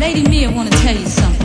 Lady Mia wanna tell you something.